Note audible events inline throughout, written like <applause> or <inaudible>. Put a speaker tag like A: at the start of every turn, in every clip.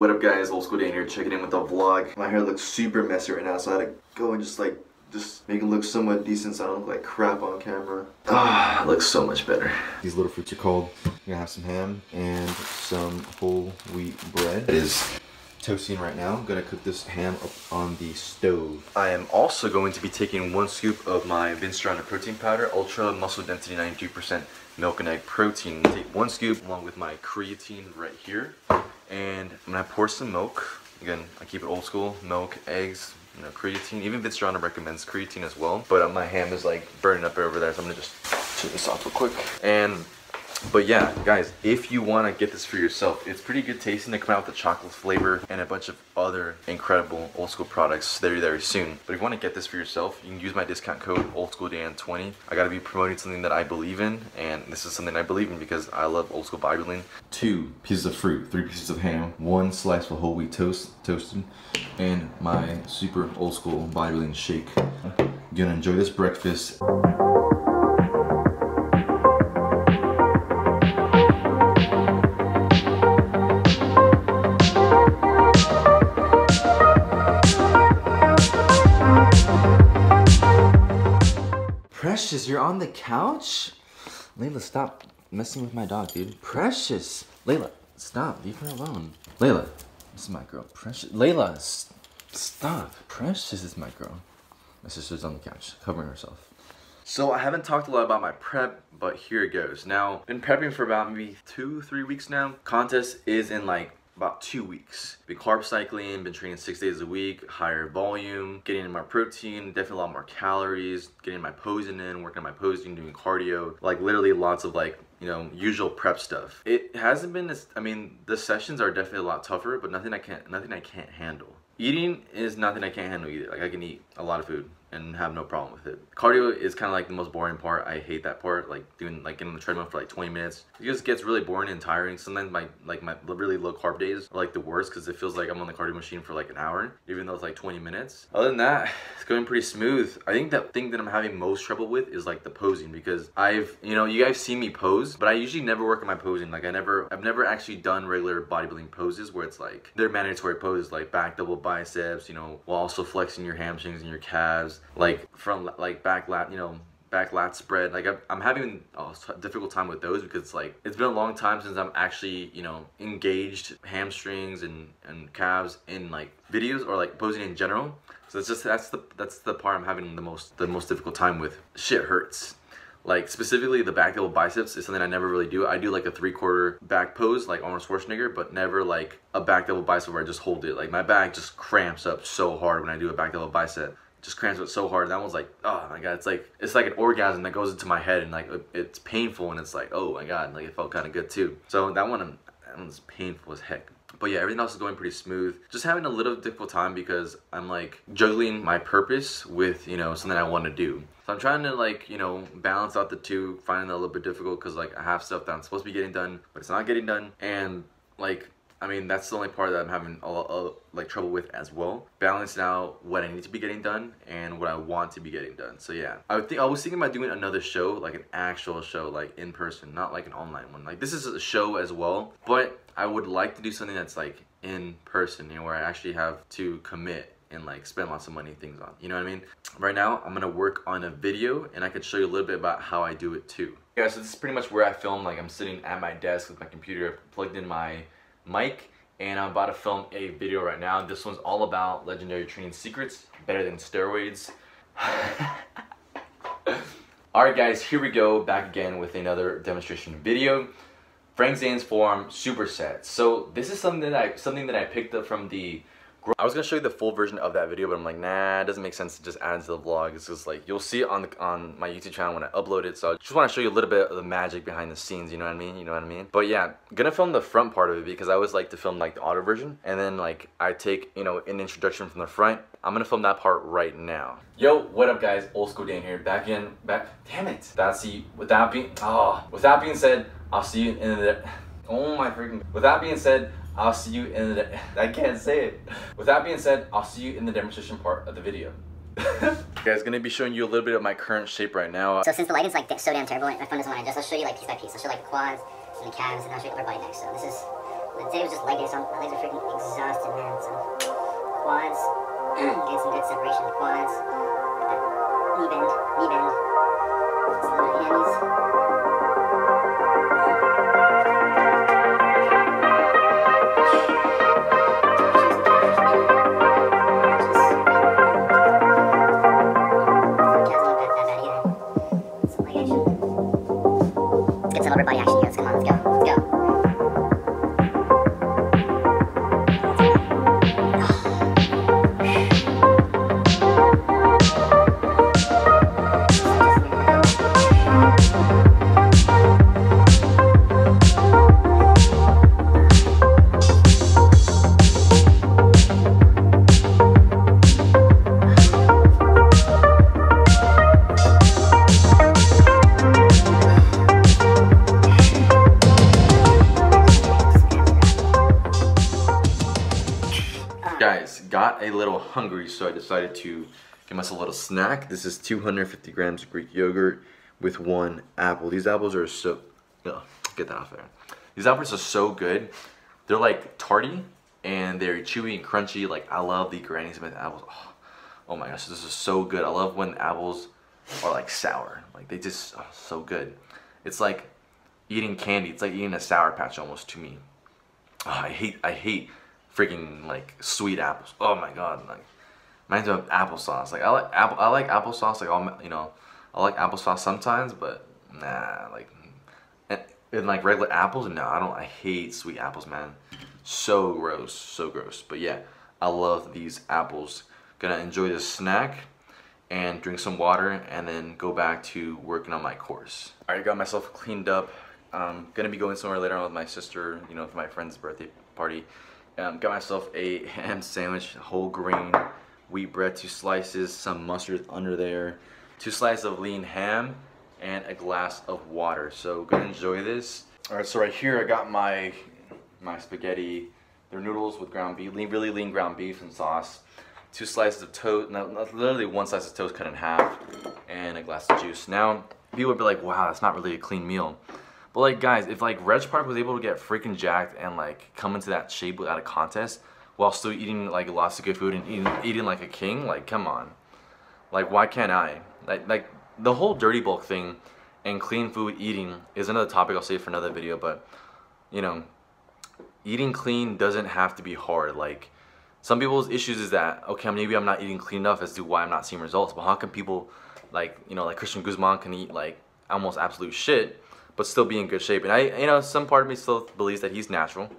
A: What up guys, Old School Dan here, checking in with the vlog. My hair looks super messy right now, so I had to go and just like, just make it look somewhat decent so I don't look like crap on camera. Ah, it looks so much better. These little fruits are called, I'm gonna have some ham and some whole wheat bread. It is toasting right now. I'm gonna cook this ham up on the stove. I am also going to be taking one scoop of my Vince Gironda protein powder, ultra muscle density 92% milk and egg protein. Take one scoop along with my creatine right here. And I'm gonna pour some milk. Again, I keep it old school, milk, eggs, you know, creatine. Even Vince Gironda recommends creatine as well. But uh, my ham is like burning up over there, so I'm gonna just turn this off real quick. And but yeah, guys, if you want to get this for yourself, it's pretty good tasting. They come out with the chocolate flavor and a bunch of other incredible old school products very, very soon. But if you want to get this for yourself, you can use my discount code OldSchoolDan20. I got to be promoting something that I believe in, and this is something I believe in because I love old school bodybuilding. Two pieces of fruit, three pieces of ham, one slice of whole wheat toast toasted, and my super old school bodybuilding shake. You're gonna enjoy this breakfast. Precious, you're on the couch? Layla, stop messing with my dog, dude. Precious. Layla, stop. Leave her alone. Layla, this is my girl. Precious. Layla, stop. Precious is my girl. My sister's on the couch, covering herself. So I haven't talked a lot about my prep, but here it goes. Now, been prepping for about maybe two, three weeks now. Contest is in like about two weeks. Been carb cycling, been training six days a week, higher volume, getting in my protein, definitely a lot more calories, getting my posing in, working on my posing, doing cardio, like literally lots of like you know, usual prep stuff. It hasn't been as, I mean, the sessions are definitely a lot tougher, but nothing I can't, nothing I can't handle. Eating is nothing I can't handle either. Like I can eat a lot of food and have no problem with it. Cardio is kind of like the most boring part. I hate that part, like doing like getting on the treadmill for like 20 minutes. It just gets really boring and tiring. Sometimes my like my really low carb days are like the worst because it feels like I'm on the cardio machine for like an hour, even though it's like 20 minutes. Other than that, <sighs> it's going pretty smooth. I think that thing that I'm having most trouble with is like the posing because I've, you know, you guys see me pose, but I usually never work on my posing. Like I never, I've never actually done regular bodybuilding poses where it's like, they're mandatory poses like back double biceps, you know, while also flexing your hamstrings and your calves like from like back lat, you know, back lat spread. Like I'm, having a difficult time with those because like it's been a long time since I'm actually you know engaged hamstrings and and calves in like videos or like posing in general. So it's just that's the that's the part I'm having the most the most difficult time with. Shit hurts. Like specifically the back double biceps is something I never really do. I do like a three quarter back pose like Arnold Schwarzenegger, but never like a back double bicep where I just hold it. Like my back just cramps up so hard when I do a back double bicep just cramps it so hard. That one's like, oh my god, it's like it's like an orgasm that goes into my head and like it's painful and it's like, oh my god, like it felt kind of good too. So that one, that one's painful as heck. But yeah, everything else is going pretty smooth. Just having a little difficult time because I'm like juggling my purpose with, you know, something I want to do. So I'm trying to like, you know, balance out the two, finding that a little bit difficult because like I have stuff that I'm supposed to be getting done, but it's not getting done. And like I mean, that's the only part that I'm having a, a, like trouble with as well. Balancing out what I need to be getting done and what I want to be getting done. So yeah, I think I was thinking about doing another show, like an actual show, like in person, not like an online one. Like this is a show as well, but I would like to do something that's like in person, you know, where I actually have to commit and like spend lots of money things on. You know what I mean? Right now, I'm gonna work on a video and I could show you a little bit about how I do it too. Yeah, so this is pretty much where I film. Like I'm sitting at my desk with my computer, plugged in my mic and I'm about to film a video right now. This one's all about legendary training secrets, better than steroids. <laughs> Alright guys, here we go, back again with another demonstration video. Frank Zane's forearm superset. So this is something that I something that I picked up from the I was gonna show you the full version of that video, but I'm like, nah, it doesn't make sense to just add to the vlog. It's just like, you'll see it on the, on my YouTube channel when I upload it. So I just wanna show you a little bit of the magic behind the scenes, you know what I mean? You know what I mean? But yeah, gonna film the front part of it because I always like to film like the auto version. And then like, I take, you know, an introduction from the front. I'm gonna film that part right now. Yo, what up guys? Old School Dan here, back in, back, damn it. That's the, with that being, oh, with that being said, I'll see you in the, <sighs> oh my freaking, with that being said, I'll see you in the, <laughs> I can't say it. With that being said, I'll see you in the demonstration part of the video. <laughs> Guys, gonna be showing you a little bit of my current shape right now.
B: So since the lighting's like so damn terrible, my phone doesn't want to adjust. I'll show you like piece by piece. I'll show you like the quads and the calves, and I'll show you upper body next. So this is But today was just leg day, so my legs are freaking exhausted, man. So quads, <clears throat> get some good separation in the quads. Knee bend, knee bend.
A: A little hungry, so I decided to give myself a little snack. This is 250 grams of Greek yogurt with one apple. These apples are so, ugh, get that off there. These apples are so good. They're like tarty and they're chewy and crunchy. Like I love the Granny Smith apples. Oh, oh my gosh, this is so good. I love when apples are like sour. Like they just are so good. It's like eating candy. It's like eating a sour patch almost to me. Oh, I hate I hate freaking like sweet apples. Oh my god, like reminds me of applesauce. Like I like apple I like applesauce like all you know, I like applesauce sometimes, but nah, like and, and like regular apples, no, I don't I hate sweet apples, man. So gross, so gross. But yeah, I love these apples. Gonna enjoy this snack and drink some water and then go back to working on my course. All right, got myself cleaned up. I'm gonna be going somewhere later on with my sister, you know, for my friend's birthday party. Um, got myself a <laughs> ham sandwich, whole grain, wheat bread, two slices, some mustard under there, two slices of lean ham, and a glass of water. So gonna enjoy this. All right, so right here I got my my spaghetti. They're noodles with ground beef, lean, really lean ground beef and sauce. Two slices of toast, no, literally one slice of toast cut in half, and a glass of juice. Now, people would be like, wow, that's not really a clean meal. But like guys, if like Reg Park was able to get freaking jacked and like come into that shape without a contest while still eating like lots of good food and eating, eating like a king, like come on. Like why can't I? Like like the whole dirty bulk thing and clean food eating is another topic I'll save for another video, but you know, eating clean doesn't have to be hard. Like some people's issues is that okay, maybe I'm not eating clean enough as to why I'm not seeing results. But how can people like you know like Christian Guzman can eat like almost absolute shit but still be in good shape? And I you know some part of me still believes that he's natural,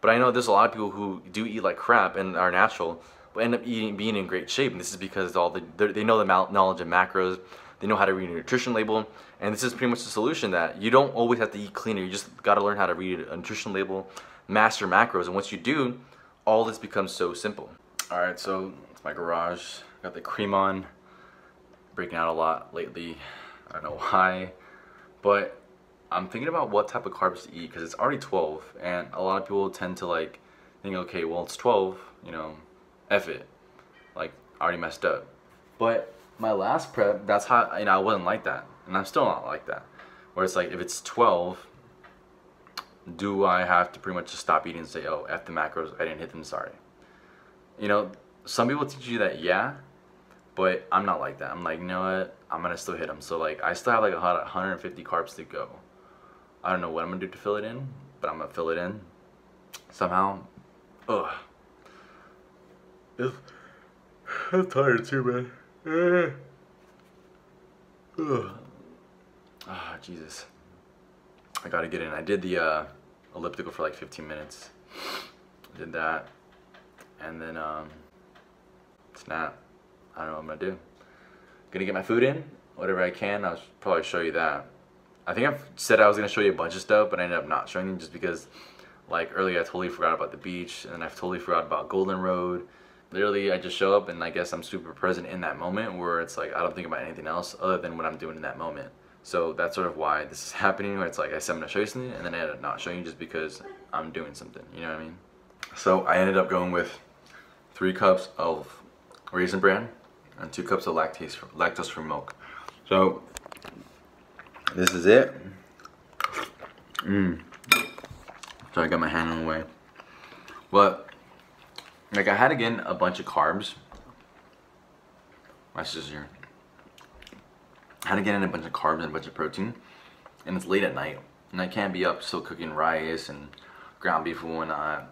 A: but I know there's a lot of people who do eat like crap and are natural but end up eating being in great shape. And this is because all the they're- know the knowledge of macros. They know how to read a nutrition label, and this is pretty much the solution that you don't always have to eat cleaner. You just got to learn how to read a nutrition label, master macros, and once you do, all this becomes so simple. All right, so it's my garage. Got the cream on. Breaking out a lot lately. I don't know <laughs> why, but I'm thinking about what type of carbs to eat because it's already 12, and a lot of people tend to like think, okay, well it's 12, you know, F it, like I already messed up. But my last prep, that's how you know I wasn't like that, and I'm still not like that. Where it's like if it's 12, do I have to pretty much just stop eating and say, oh, F the macros, I didn't hit them, sorry. You know, some people teach you that, yeah, but I'm not like that. I'm like, you know what? I'm gonna still hit them. So like, I still have like a hot 150 carbs to go. I don't know what I'm gonna do to fill it in, but I'm gonna fill it in somehow. Ugh. It's, I'm tired too, man. Eh. Ugh. Ah, Jesus. I gotta get in. I did the uh, elliptical for like 15 minutes. Did that, and then um, snap. I don't know what I'm gonna do. Gonna get my food in, whatever I can. I'll probably show you that. I think I've said I was gonna show you a bunch of stuff, but I ended up not showing you just because, like earlier, I totally forgot about the beach, and then I totally forgot about Golden Road. Literally, I just show up, and I guess I'm super present in that moment, where it's like I don't think about anything else other than what I'm doing in that moment. So that's sort of why this is <laughs> happening. Where it's like I said I'm gonna show you something, and then I ended up not showing you just because I'm doing something. You know what I mean? So I ended up going with three cups of raisin bran and two cups of lactase lactose free milk. So this is it. Mmm. So I got my hand on the way. But like I had to get a bunch of carbs. My sister's here. I had to get in a bunch of carbs and a bunch of protein. And it's late at night. And I can't be up still cooking rice and ground beef and whatnot.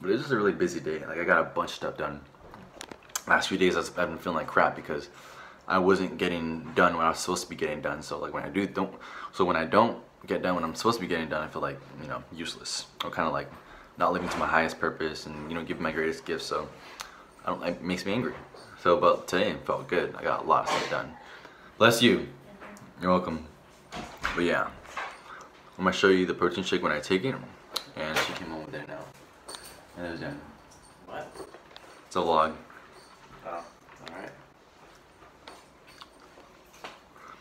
A: But it was a really busy day. Like I got a bunch of stuff done. Last few days I've been feeling like crap because I wasn't getting done when I was supposed to be getting done. So like when I do don't so when I don't get done when I'm supposed to be getting done, I feel like, you know, useless. Or kind of like not living to my highest purpose and, you know, giving my greatest gift. So I don't, it makes me angry. So, but today it felt good. I got a lot of stuff done. Bless you. You're welcome. But yeah, I'm gonna show you the protein shake when I take it. And she came home with it now. And it was done.
C: What?
A: It's a log.
C: Oh, alright.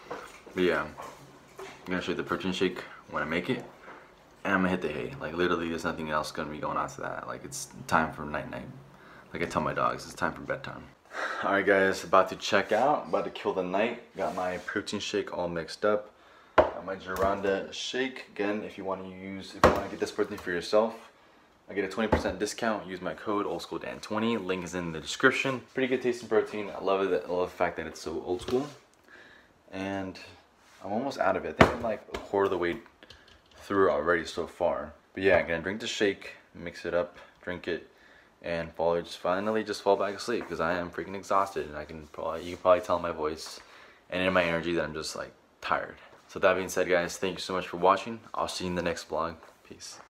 A: But yeah, I'm gonna show you the protein shake when I make it. And I'm gonna hit the hay. Like literally there's nothing else gonna be going on to that. Like it's time for night night. Like I tell my dogs, it's time for bedtime. Alright guys, about to check out, about to kill the night. Got my protein shake all mixed up. Got my Gironda shake. Again, if you want to use, if you want to get this protein for yourself, I get a 20% discount. Use my code OldSchoolDan20. Link is in the description. Pretty good tasting protein. I love it. I love the fact that it's so old school. And I'm almost out of it. I think I'm like a quarter of the way through already so far. But yeah, I'm gonna drink the shake, mix it up, drink it, and just finally just fall back asleep because I am freaking exhausted and I can probably you can probably tell in my voice and in my energy that I'm just like tired. So that being said guys, thank you so much for watching. I'll see you in the next vlog. Peace.